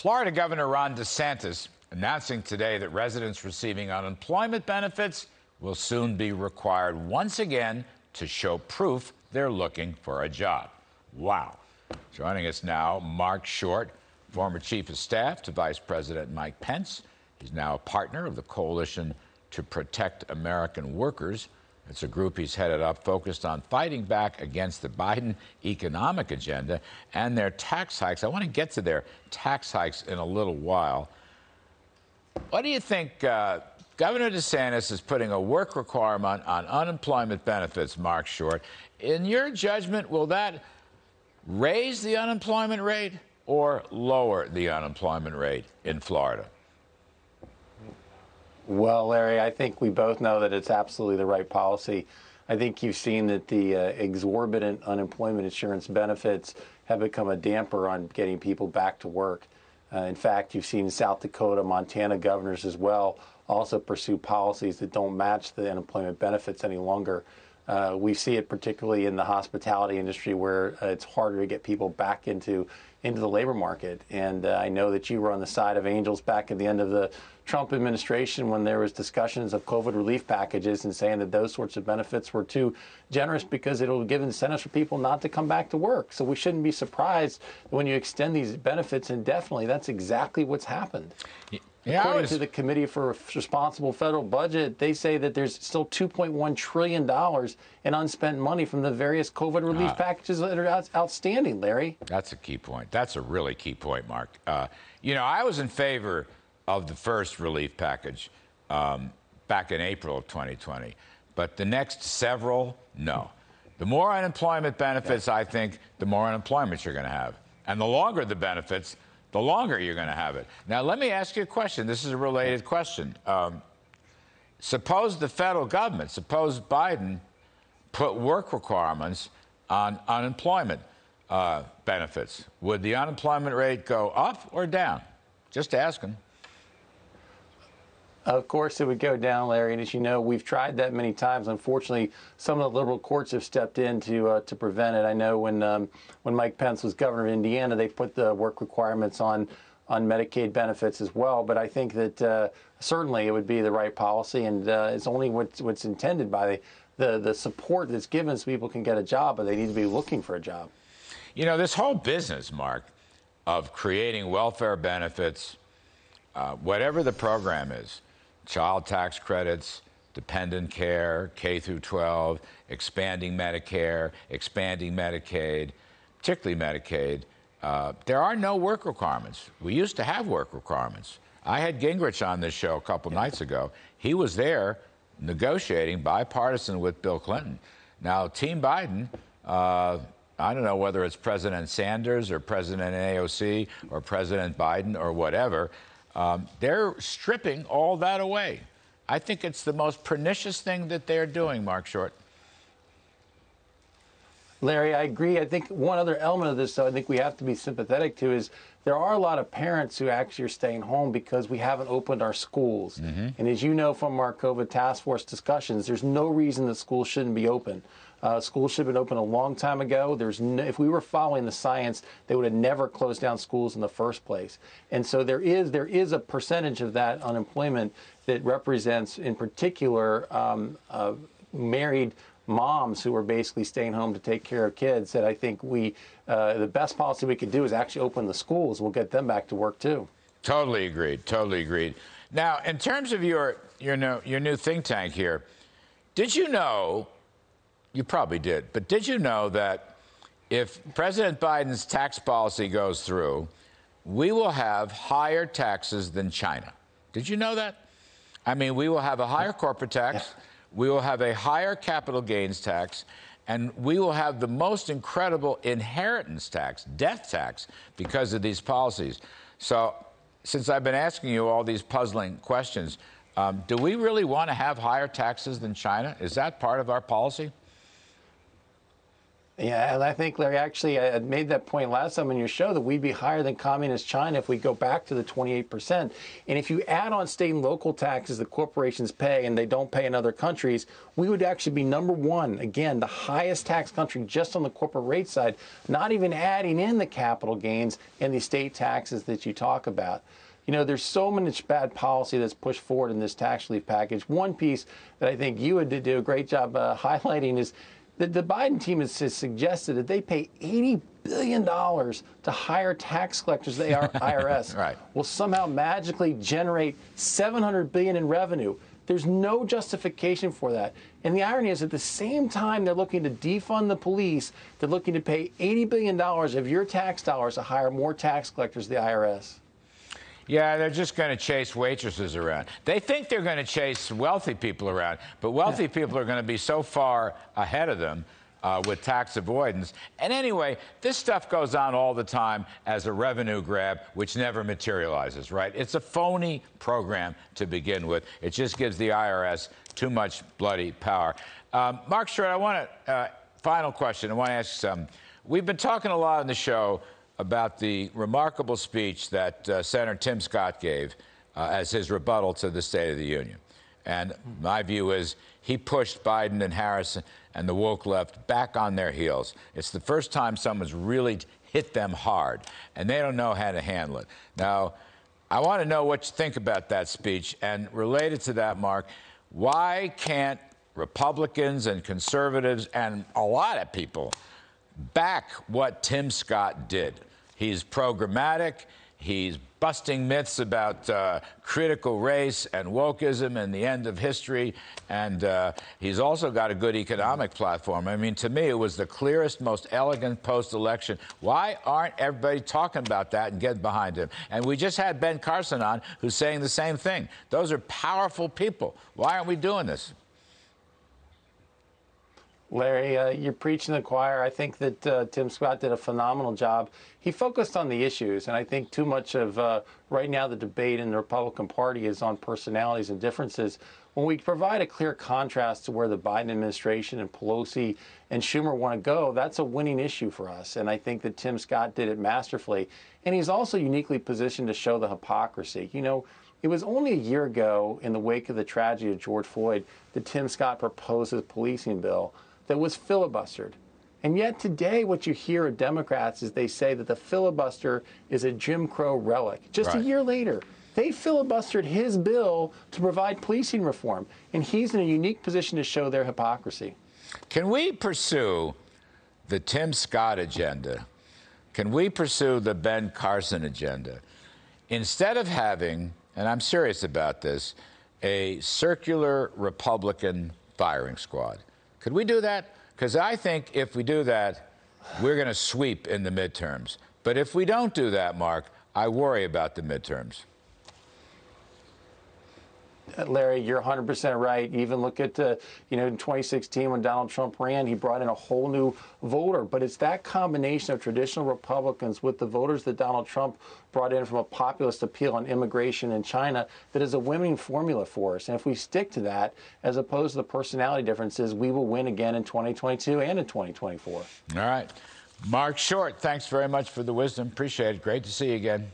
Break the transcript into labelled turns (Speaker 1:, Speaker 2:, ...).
Speaker 1: Florida Governor Ron DeSantis announcing today that residents receiving unemployment benefits will soon be required once again to show proof they're looking for a job. Wow. Joining us now, Marc Short, former chief of staff to Vice President Mike Pence. He's now a partner of the Coalition to Protect American Workers. It's a group he's headed up focused on fighting back against the Biden economic agenda and their tax hikes. I want to get to their tax hikes in a little while. What do you think? Uh, Governor DeSantis is putting a work requirement on unemployment benefits, Marc Short. In your judgment, will that raise the unemployment rate or lower the unemployment rate in Florida?
Speaker 2: Well, Larry, I think we both know that it's absolutely the right policy. I think you've seen that the uh, exorbitant unemployment insurance benefits have become a damper on getting people back to work. Uh, in fact, you've seen South Dakota, Montana governors as well also pursue policies that don't match the unemployment benefits any longer. Uh, we see it particularly in the hospitality industry where uh, it's harder to get people back into into the labor market. And uh, I know that you were on the side of angels back at the end of the Trump administration when there was discussions of COVID relief packages and saying that those sorts of benefits were too generous because it'll give incentives for people not to come back to work. So we shouldn't be surprised when you extend these benefits indefinitely. That's exactly what's happened. Yeah, According was... to the Committee for Responsible Federal Budget, they say that there's still $2.1 trillion in unspent money from the various COVID relief uh, packages that are out- outstanding, Larry.
Speaker 1: That's a key point. That's a really key point, Marc. Uh, you know, I was in favor of the first relief package um, back in April of 2020, but the next several, no. The more unemployment benefits. I think, the more unemployment you're going to have. And the longer the benefits, the longer you're going to have it. Now, let me ask you a question. This is a related question. Um, suppose the federal government, suppose Biden put work requirements on unemployment uh, benefits. Would the unemployment rate go up or down? Just asking.
Speaker 2: Of course, it would go down, Larry. And as you know, we've tried that many times. Unfortunately, some of the liberal courts have stepped in to uh, to prevent it. I know when um, when Mike Pence was governor of Indiana, they put the work requirements on on Medicaid benefits as well. But I think that uh, certainly it would be the right policy, and uh, it's only what's, what's intended by the, the support that's given so people can get a job, but they need to be looking for a job.
Speaker 1: You know, this whole business, Marc, of creating welfare benefits, uh, whatever the program is child tax credits, dependent care, K through 12, expanding Medicare, expanding Medicaid, particularly Medicaid. Uh, there are no work requirements. We used to have work requirements. I had Gingrich on this show a couple nights ago. He was there negotiating bipartisan with Bill Clinton. Now, Team Biden, uh, I don't know whether it's President Sanders or President AOC or President Biden or whatever, um, they're stripping all that away. I think it's the most pernicious thing that they're doing, Marc Short.
Speaker 2: Larry, I agree. I think one other element of this, though, I think we have to be sympathetic to is there are a lot of parents who actually are staying home because we haven't opened our schools. Mm-hmm. And as you know from our COVID task force discussions, there's no reason that schools shouldn't be open. Uh, schools should have been open a long time ago. There's no, if we were following the science, they would have never closed down schools in the first place. And so there is there is a percentage of that unemployment that represents, in particular, um, uh, married moms who are basically staying home to take care of kids. That I think we uh, the best policy we could do is actually open the schools. We'll get them back to work too.
Speaker 1: Totally agreed. Totally agreed. Now, in terms of your your new, your new think tank here, did you know you probably did. But did you know that if President Biden's tax policy goes through, we will have higher taxes than China? Did you know that? I mean, we will have a higher corporate tax, we will have a higher capital gains tax, and we will have the most incredible inheritance tax, death tax, because of these policies. So, since I've been asking you all these puzzling questions, um, do we really want to have higher taxes than China? Is that part of our policy?
Speaker 2: Yeah, and I think, Larry, actually, I made that point last time on your show that we'd be higher than communist China if we go back to the 28%. And if you add on state and local taxes that corporations pay and they don't pay in other countries, we would actually be number one. Again, the highest tax country just on the corporate rate side, not even adding in the capital gains and the state taxes that you talk about. You know, there's so much bad policy that's pushed forward in this tax relief package. One piece that I think you would do a great job uh, highlighting is the, the Biden team has, has, suggested that they pay $80 billion to hire tax collectors, the IRS,
Speaker 1: right.
Speaker 2: will somehow magically generate 700 billion in revenue. There's no justification for that. And the irony is, at the same time they're looking to defund the police, they're looking to pay $80 billion of your tax dollars to hire more tax collectors, the IRS.
Speaker 1: Yeah, they're just going to chase waitresses around. They think they're going to chase wealthy people around, but wealthy yeah. people are going to be so far ahead of them uh, with tax avoidance. And anyway, this stuff goes on all the time as a revenue grab, which never materializes, right? It's a phony program to begin with. It just gives the IRS too much bloody power. Um, Marc Short, I want to, uh, final question. I want to ask some. We've been talking a lot on the show about the remarkable speech that uh, Senator Tim Scott gave uh, as his rebuttal to the State of the Union. And my view is he pushed Biden and Harris and the woke left back on their heels. It's the first time someone's really hit them hard, and they don't know how to handle it. Now, I want to know what you think about that speech. And related to that, Marc, why can't Republicans and conservatives and a lot of people back what Tim Scott did? He's programmatic. He's busting myths about uh, critical race and wokeism and the end of history. And uh, he's also got a good economic platform. I mean, to me, it was the clearest, most elegant post election. Why aren't everybody talking about that and getting behind him? And we just had Ben Carson on who's saying the same thing. Those are powerful people. Why aren't we doing this?
Speaker 2: Larry, uh, you're preaching the choir. I think that uh, Tim Scott did a phenomenal job. He focused on the issues, and I think too much of uh, right now the debate in the Republican Party is on personalities and differences. When we provide a clear contrast to where the Biden administration and Pelosi and Schumer want to go, that's a winning issue for us. And I think that Tim Scott did it masterfully. And he's also uniquely positioned to show the hypocrisy. You know, it was only a year ago, in the wake of the tragedy of George Floyd, that Tim Scott proposed his policing bill that was filibustered. And yet today, what you hear of Democrats is they say that the filibuster is a Jim Crow relic. Just right. a year later, they filibustered his bill to provide policing reform, and he's in a unique position to show their hypocrisy.
Speaker 1: Can we pursue the Tim Scott agenda? Can we pursue the Ben Carson agenda? Instead of having, and I'm serious about this, a circular Republican firing squad. Could we do that? Because I think if we do that, we're going to sweep in the midterms. But if we don't do that, Marc, I worry about the midterms.
Speaker 2: Larry, you're 100% right. Even look at, uh, you know, in 2016 when Donald Trump ran, he brought in a whole new voter. But it's that combination of traditional Republicans with the voters that Donald Trump brought in from a populist appeal on immigration in China that is a winning formula for us. And if we stick to that, as opposed to the personality differences, we will win again in 2022 and in 2024. All
Speaker 1: right. Marc Short, thanks very much for the wisdom. Appreciate it. Great to see you again.